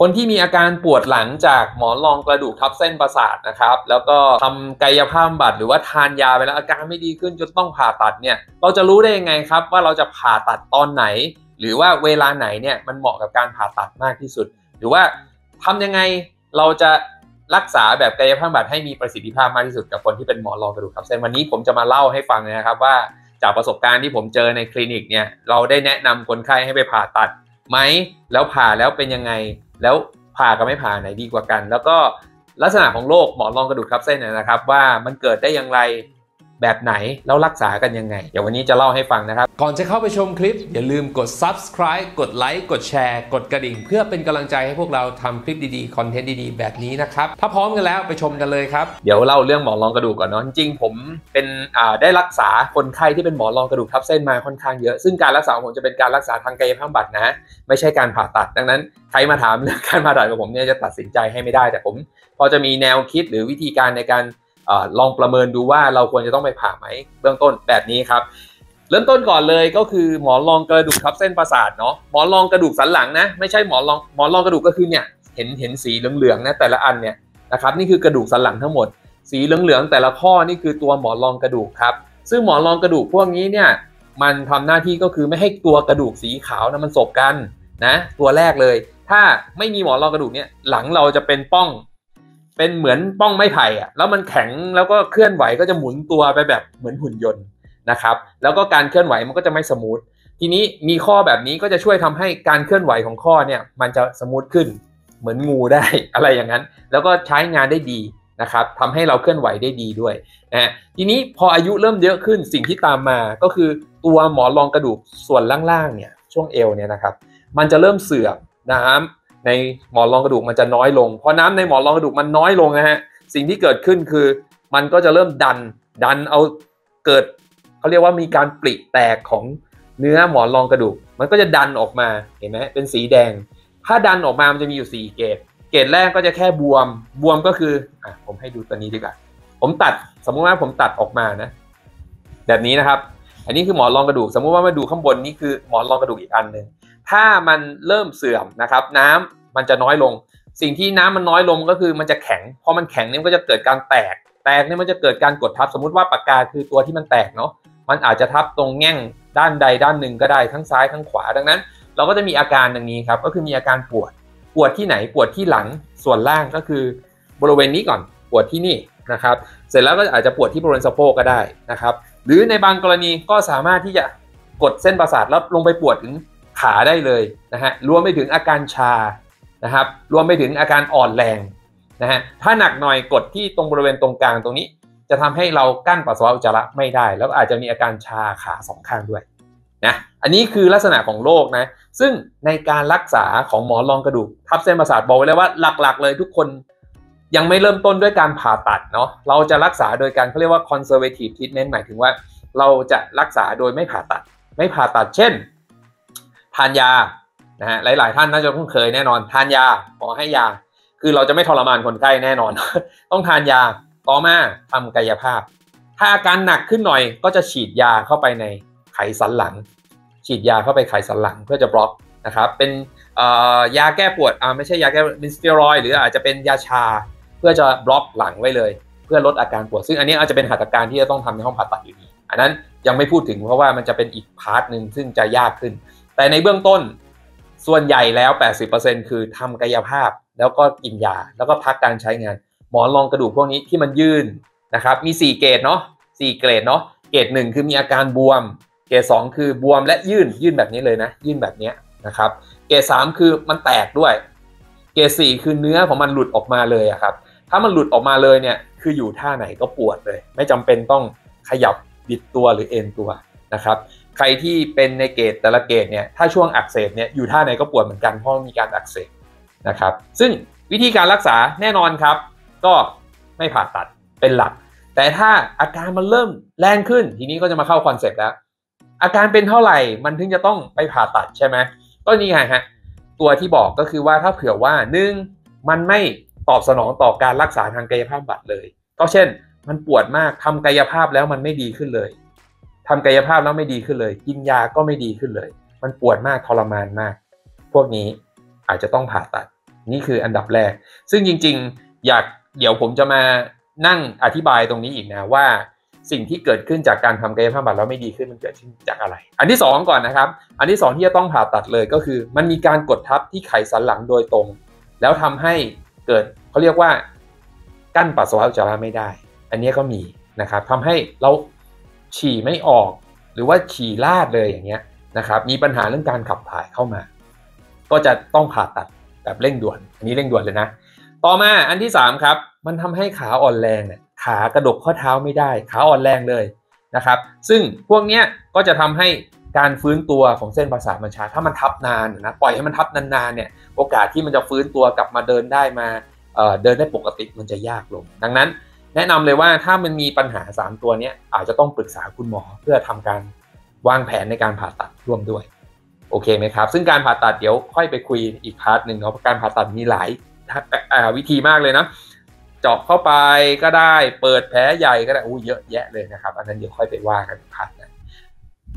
คนที่มีอาการปวดหลังจากหมอนรองกระดูกทับเส้นประสาทนะครับ แล้วก็ทำกายภาพบำบัดหรือว่าทานยาไปแล้วอาการไม่ดีขึ้นจนต้องผ่าตัดเนี่ยเราจะรู้ได้ยังไงครับว่าเราจะผ่าตัดตอนไหน หรือว่าเวลาไหนเนี่ยมันเหมาะกับการผ่าตัดมากที่สุด หรือว่าทำยังไงเราจะรักษาแบบกายภาพบำบัดให้มีประสิทธิภาพมากที่สุดกับคนที่เป็นหมอนรองกระดูกทับเส้นวันนี้ผมจะมาเล่าให้ฟังนะครับว่าจากประสบการณ์ที่ผมเจอในคลินิกเนี่ยเราได้แนะนำคนไข้ให้ไปผ่าตัดไหมแล้วผ่าแล้วเป็นยังไง แล้วผ่ากับไม่ผ่าไหนดีกว่ากัน แล้วก็ลักษณะของโรคหมอนรองกระดูกทับเส้นนะครับ ว่ามันเกิดได้อย่างไร แบบไหนแล้วรักษากันยังไง เดี๋ยววันนี้จะเล่าให้ฟังนะครับ ก่อนจะเข้าไปชมคลิป อย่าลืมกด subscribe กดไลค์กดแชร์กดกระดิ่ง เพื่อเป็นกำลังใจให้พวกเราทำคลิปดีๆ คอนเทนต์ดีๆ แบบนี้นะครับ ถ้าพร้อมกันแล้วไปชมกันเลยครับ เดี๋ยวเล่าเรื่องหมอนรองกระดูกก่อนเนาะจริงๆผมเป็นอ่าได้รักษาคนไข้ที่เป็นหมอนรองกระดูกทับเส้นมาค่อนข้างเยอะ ซึ่งการรักษาของผมจะเป็นการรักษาทางกายภาพบำบัดนะ ไม่ใช่การผ่าตัด ดังนั้นใครมาถามเรื่องการผ่าตัดกับผมเนี่ยจะตัดสินใจให้ไม่ได้แต่ผม พอจะมีแนวคิดหรือวิธีการในการ ลองประเมินดูว่าเราควรจะต้องไปผ่าไหมเบื้องต้นแบบนี้ครับ เริ่มต้นก่อนเลยก็คือหมอนรองกระดูกทับเส้นประสาทเนาะหมอนรองกระดูกสันหลังนะไม่ใช่หมอนรองหมอนรองกระดูกก็คือเนี่ยเห็นเห็นสีเหลืองๆนะแต่ละอันเนี่ยนะครับนี่คือกระดูกสันหลังทั้งหมด สีเหลืองๆแต่ละข้อนี่คือตัวหมอนรองกระดูกครับ ซึ่งหมอนรองกระดูกพวกนี้เนี่ยมันทำหน้าที่ก็คือไม่ให้ตัวกระดูกสีขาวนะมันสบกันนะตัวแรกเลย ถ้าไม่มีหมอนรองกระดูกเนี่ยหลังเราจะเป็นป้อง เป็นเหมือนป้องไม้ไผ่อะแล้วมันแข็งแล้วก็เคลื่อนไหวก็จะหมุนตัวไปแบบเหมือนหุ่นยนต์นะครับ แล้วก็การเคลื่อนไหวมันก็จะไม่ smooth ทีนี้มีข้อแบบนี้ก็จะช่วยทำให้การเคลื่อนไหวของข้อเนี่ยมันจะ smooth ขึ้นเหมือนงูได้อะไรอย่างนั้น แล้วก็ใช้งานได้ดีนะครับทำให้เราเคลื่อนไหวได้ดีด้วยนะทีนี้พออายุเริ่มเยอะขึ้นสิ่งที่ตามมาก็คือตัวหมอนรองกระดูกส่วนล่างๆเนี่ยช่วงเอวเนี่ยนะครับ มันจะเริ่มเสื่อมน้ำ ในหมอนรองกระดูกมันจะน้อยลงพอน้ำในหมอนรองกระดูกมันน้อยลงนะฮะสิ่งที่เกิดขึ้นคือมันก็จะเริ่มดันดันเอาเกิดเขาเรียกว่ามีการปริแตกของเนื้อหมอนรองกระดูก มันก็จะดันออกมาเห็นไหมเป็นสีแดง ถ้าดันออกมามันจะมีอยู่ 4 เกรดเกรดแรกก็จะแค่บวมบวมก็คืออะผมให้ดูตัวนี้ดีกว่าผมตัดสมมุติว่าผมตัดออกมานะ แบบนี้นะครับ อันนี้คือหมอนรองกระดูก สมมุติว่ามาดูข้างบนนี่คือหมอนรองกระดูกอีกอันหนึ่ง ถ้ามันเริ่มเสื่อมนะครับ น้ำมันจะน้อยลง สิ่งที่น้ำมันน้อยลงก็คือมันจะแข็งพอมันแข็งเนี่ยมันก็จะเกิดการแตก แตกเนี่ยมันจะเกิดการกดทับสมมติว่าปากกาคือตัวที่มันแตกเนาะมันอาจจะทับตรงแง่งด้านใดด้านหนึ่งก็ได้ทั้งซ้ายทั้งขวาดังนั้น เราก็จะมีอาการดังนี้ครับก็คือมีอาการปวดปวดที่ไหนปวดที่หลังส่วนล่างก็คือบริเวณนี้ก่อนปวดที่นี่นะครับ เสร็จแล้วก็อาจจะปวดที่บริเวณสะโพกก็ได้นะครับ หรือในบางกรณีก็สามารถที่จะกดเส้นประสาทแล้วลงไปปวดถึง ขาได้เลยนะฮะรวมไปถึงอาการชานะครับรวมไปถึงอาการอ่อนแรงนะฮะถ้าหนักหน่อยกดที่ตรงบริเวณตรงกลางตรงนี้ จะทำให้เรากั้นปัสสาวะอุจจาระไม่ได้ แล้วอาจจะมีอาการชาขาสองข้างด้วยนะอันนี้คือลักษณะของโรคนะซึ่งในการรักษาของหมอนรองกระดูกทับเส้นประสาทบอกไว้เลยว่าหลักๆ เลยทุกคนยังไม่เริ่มต้นด้วยการผ่าตัดเนาะเราจะรักษาโดยการเขาเรียกว่า conservative treatment หมายถึงว่า เราจะรักษาโดยไม่ผ่าตัด ไม่ผ่าตัดเช่น ทานยานะฮะหลาย ๆ ท่านน่าจะคุ้นเคยแน่นอน ทานยาหมอให้ยา คือเราจะไม่ทรมานคนไข้แน่นอน ต้องทานยาต่อมาทำกายภาพ ถ้าอาการหนักขึ้นหน่อยก็จะฉีดยาเข้าไปในไขสันหลัง ฉีดยาเข้าไปไขสันหลังเพื่อจะบล็อกนะครับเป็นยาแก้ปวดอ่าไม่ใช่ยาแก้เป็นสเตียรอยด์หรืออาจจะเป็นยาชา เพื่อจะบล็อกหลังไว้เลย เพื่อลดอาการปวด ซึ่งอันนี้อาจจะเป็นหัตถการที่จะต้องทำในห้องผ่าตัดอยู่ดีอันนั้นยังไม่พูดถึงเพราะว่ามันจะเป็นอีก part หนึ่งซึ่งจะยากขึ้น แต่ในเบื้องต้นส่วนใหญ่แล้ว 80%คือทำกายภาพแล้วก็กินยา แล้วก็พักการใช้งาน หมอนรองกระดูกพวกนี้ที่มันยื่นนะครับมี 4 เกรดเนาะ4เกรดเนาะเกรด1คือมีอาการบวม เกรด2คือบวมและยื่นยื่นแบบนี้เลยนะ ยื่นแบบนี้นะครับเกรด3คือมันแตกด้วย เกรด4คือเนื้อของมันหลุดออกมาเลยครับถ้ามันหลุดออกมาเลยเนี่ยคืออยู่ท่าไหนก็ปวดเลย ไม่จำเป็นต้องขยับบิดตัวหรือเอนตัวนะครับ ใครที่เป็นในเกรดแต่ละเกรดเนี่ยถ้าช่วงอักเสบเนี่ยอยู่ท่าไหนก็ปวดเหมือนกันเพราะมีการอักเสบนะครับ ซึ่งวิธีการรักษาแน่นอนครับ ก็ไม่ผ่าตัดเป็นหลัก แต่ถ้าอาการมันเริ่มแรงขึ้นทีนี้ก็จะมาเข้า concept แล้ว อาการเป็นเท่าไหร่มันถึงจะต้องไปผ่าตัดใช่ไหมก็นี่ไงฮะตัวที่บอกก็คือว่าถ้าเผื่อว่าหนึ่งมันไม่ตอบสนองต่อการรักษาทางกายภาพบำบัดเลย ก็เช่น มันปวดมากทำกายภาพแล้วมันไม่ดีขึ้นเลย ทำกายภาพแล้วไม่ดีขึ้นเลย กินยาก็ไม่ดีขึ้นเลย มันปวดมากทรมานมาก พวกนี้อาจจะต้องผ่าตัด นี่คืออันดับแรก ซึ่งจริงๆ อยากเดี๋ยวผมจะมานั่งอธิบายตรงนี้อีกนะว่า สิ่งที่เกิดขึ้นจากการทำกายภาพบำบัดแล้วไม่ดีขึ้นมันเกิดขึ้นจากอะไร อันที่ 2 ก่อนนะครับ อันที่ 2 ที่จะต้องผ่าตัดเลยก็คือ มันมีการกดทับที่ไขสันหลังโดยตรง แล้วทำให้เกิดเขาเรียกว่ากั้นปัสสาวะอุจจาระไม่ได้ อันนี้ก็มีนะครับทำให้เรา ฉี่ไม่ออก หรือว่าฉี่ลาดเลยอย่างเงี้ยนะครับ มีปัญหาเรื่องการขับถ่ายเข้ามา ก็จะต้องผ่าตัดแบบเร่งด่วน อันนี้เร่งด่วนเลยนะ ต่อมาอันที่3ครับ มันทำให้ขาอ่อนแรงเนี่ยขากระดกข้อเท้าไม่ได้ ขาอ่อนแรงเลยนะครับ ซึ่งพวกเนี้ยก็จะทำให้การฟื้นตัวของเส้นประสาทมันช้า ถ้ามันทับนานนะปล่อยให้มันทับนานๆเนี่ย โอกาสที่มันจะฟื้นตัวกลับมาเดินได้มาเดินได้ปกติมันจะยากลง ดังนั้น แนะนำเลยว่าถ้ามันมีปัญหา 3 ตัวนี้อาจจะต้องปรึกษาคุณหมอเพื่อทำการวางแผนในการผ่าตัดร่วมด้วย โอเคไหมครับ ซึ่งการผ่าตัดเดี๋ยวค่อยไปคุยอีก part หนึ่งเนาะการผ่าตัดมีหลายวิธีมากเลยนะเจาะเข้าไปก็ได้เปิดแผลใหญ่ก็ได้อู้เยอะแยะเลยนะครับ อันนั้นเดี๋ยวค่อยไปว่ากัน part นะ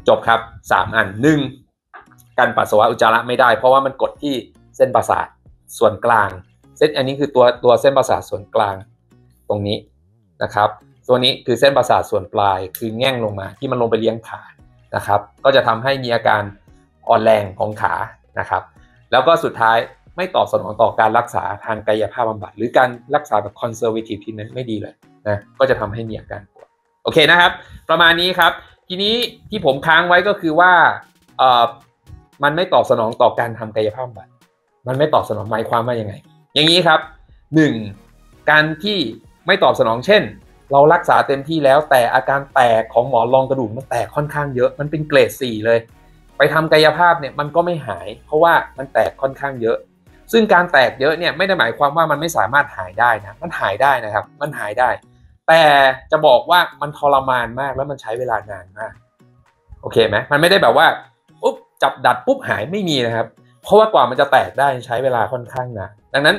จบครับสามอันหนึ่งการปัสสาวะอุจจาระไม่ได้ เพราะว่ามันกดที่เส้นประสาทส่วนกลาง เส้นอันนี้คือตัวตัวเส้นประสาทส่วนกลางตรงนี้ นะครับ ตัวนี้คือเส้นประสาทส่วนปลายคือแง่งลงมาที่มันลงไปเลี้ยงขานะครับ ก็จะทำให้มีอาการอ่อนแรงของขานะครับ แล้วก็สุดท้ายไม่ตอบสนองต่อการรักษาทางกายภาพบำบัด หรือการรักษาแบบ conservative treatment ไม่ดีเลยนะก็จะทำให้มีอาการปวดโอเคนะครับ ประมาณนี้ครับ ทีนี้ที่ผมค้างไว้ก็คือว่าเอ่อมันไม่ตอบสนองต่อการทำกายภาพบำบัด มันไม่ตอบสนองหมายความว่ายังไง อย่างนี้ครับ 1. การที่ ไม่ตอบสนองเช่น เรารักษาเต็มที่แล้วแต่อาการแตกของหมอนรองกระดูกมันแตกค่อนข้างเยอะมันเป็นเกรด 4 เลย ไปทำกายภาพเนี่ยมันก็ไม่หาย เพราะว่ามันแตกค่อนข้างเยอะ ซึ่งการแตกเยอะเนี่ยไม่ได้หมายความว่ามันไม่สามารถหายได้นะมันหายได้นะครับ มันหายได้ แต่จะบอกว่ามันทรมานมากแล้วมันใช้เวลานานมากโอเคไหมมันไม่ได้แบบว่าปุ๊บจับดัดปุ๊บหายไม่มีนะครับ เพราะว่ากว่ามันจะแตกได้ใช้เวลาค่อนข้างนานดังนั้น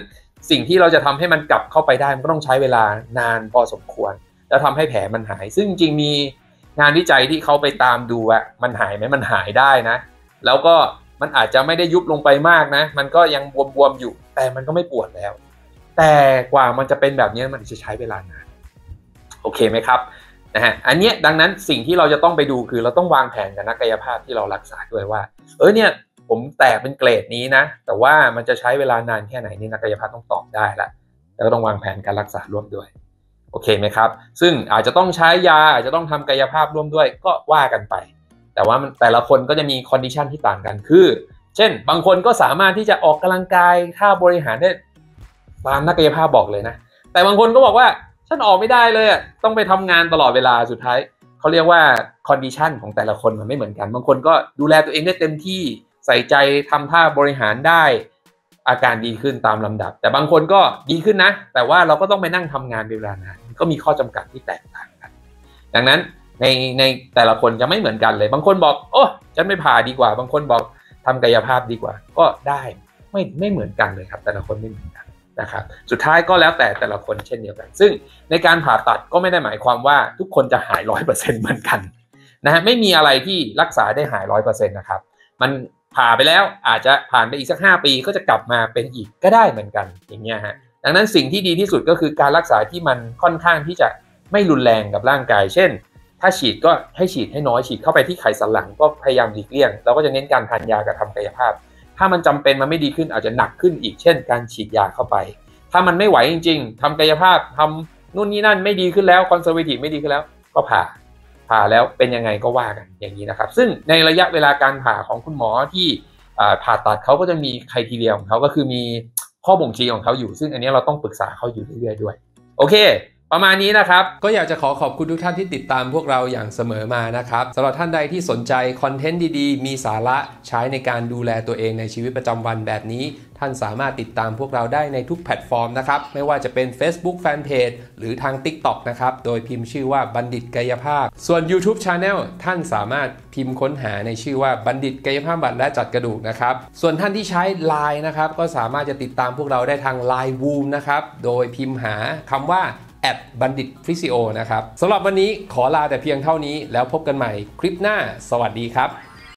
สิ่งที่เราจะทำให้มันกลับเข้าไปได้มันก็ต้องใช้เวลานานพอสมควร แล้วทำให้แผลมันหาย ซึ่งจริงมีงานวิจัยที่เขาไปตามดูอะมันหายไหมมันหายได้นะ แล้วก็มันอาจจะไม่ได้ยุบลงไปมากนะ มันก็ยังบวมๆอยู่ แต่มันก็ไม่ปวดแล้ว แต่กว่ามันจะเป็นแบบนี้มันจะใช้เวลานานโอเคไหมครับนะฮะอันเนี้ยดังนั้นสิ่งที่เราจะต้องไปดูคือเราต้องวางแผนกับนักกายภาพที่เรารักษาด้วยว่า เออเนี่ย ผมแตกเป็นเกรดนี้นะ แต่ว่ามันจะใช้เวลานานแค่ไหนนี่นักกายภาพต้องตอบได้ละแล้วก็ต้องวางแผนการรักษาร่วมด้วยโอเคไหมครับ ซึ่งอาจจะต้องใช้ยาอาจจะต้องทำกายภาพร่วมด้วยก็ว่ากันไป แต่ว่าแต่ละคนก็จะมี condition ที่ต่างกันคือ เช่น บางคนก็สามารถที่จะออกกำลังกายท่าบริหารได้ตามนักกายภาพบอกเลยนะ แต่บางคนก็บอกว่าฉันออกไม่ได้เลยอะต้องไปทำงานตลอดเวลาสุดท้ายเขาเรียกว่า condition ของแต่ละคนมันไม่เหมือนกัน บางคนก็ดูแลตัวเองได้เต็มที่ ใส่ใจทำท่าบริหารได้ อาการดีขึ้นตามลำดับ แต่บางคนก็ดีขึ้นนะ แต่ว่าเราก็ต้องไปนั่งทำงานเวลานานก็มีข้อจำกัดที่แตกต่างกัน ดังนั้นในในแต่ละคนจะไม่เหมือนกันเลย บางคนบอก โอ้ฉันไม่ผ่าดีกว่า บางคนบอกทำกายภาพดีกว่า ก็ได้ไม่ไม่เหมือนกันเลยครับ แต่ละคนไม่เหมือนกันนะครับสุดท้ายก็แล้วแต่แต่ละคนเช่นเดียวกัน ซึ่งในการผ่าตัดก็ไม่ได้หมายความว่าทุกคนจะหายร้อยเปอร์เซ็นต์เหมือนกันนะฮะไม่มีอะไรที่รักษาได้หายร้อยเปอร์เซ็นต์นะครับ มัน ผ่าไปแล้วอาจจะผ่านไปอีกสัก 5 ปีก็จะกลับมาเป็นอีกก็ได้เหมือนกันอย่างเงี้ยฮะดังนั้นสิ่งที่ดีที่สุดก็คือการรักษาที่มันค่อนข้างที่จะไม่รุนแรงกับร่างกาย เช่น ถ้าฉีดก็ให้ฉีดให้น้อยฉีดเข้าไปที่ไขสันหลังก็พยายามหลีกเลี่ยงเราก็จะเน้นการทานยากับทำกายภาพ ถ้ามันจำเป็นมันไม่ดีขึ้นอาจจะหนักขึ้นอีกเช่น การฉีดยาเข้าไป ถ้ามันไม่ไหวจริง ๆทำกายภาพทำนู่นนี่นั่นไม่ดีขึ้นแล้วคอนเซอร์เวทีฟไม่ดีขึ้นแล้วก็ผ่า ผ่าแล้วเป็นยังไงก็ว่ากันอย่างนี้นะครับ ซึ่งในระยะเวลาการผ่าของคุณหมอที่ผ่าตัดเขาก็จะมีใครทีเดียวของเขาก็คือมีข้อบ่งชี้ของเขาอยู่ ซึ่งอันนี้เราต้องปรึกษาเขาอยู่เรื่อยๆด้วย โอเค ประมาณนี้นะครับ ก็อยากจะขอขอบคุณทุกท่านที่ติดตามพวกเราอย่างเสมอมานะครับสำหรับท่านใดที่สนใจคอนเทนต์ดีๆ มีสาระใช้ในการดูแลตัวเองในชีวิตประจำวันแบบนี้ ท่านสามารถติดตามพวกเราได้ในทุกแพลตฟอร์มนะครับ ไม่ว่าจะเป็น Facebook Fanpage หรือทาง TikTok นะครับ โดยพิมพ์ชื่อว่าบัณฑิตกายภาพ ส่วน YouTube Channel ท่านสามารถพิมพ์ค้นหาในชื่อว่าบัณฑิตกายภาพบัตรและจัดกระดูกนะครับส่วนท่านที่ใช้ Line นะครับก็สามารถจะติดตามพวกเราได้ทาง Line Woom นะครับโดยพิมพ์หาคำว่า แอดบัณฑิตฟิสิโอนะครับสำหรับวันนี้ขอลาแต่เพียงเท่านี้แล้วพบกันใหม่คลิปหน้า สวัสดีครับ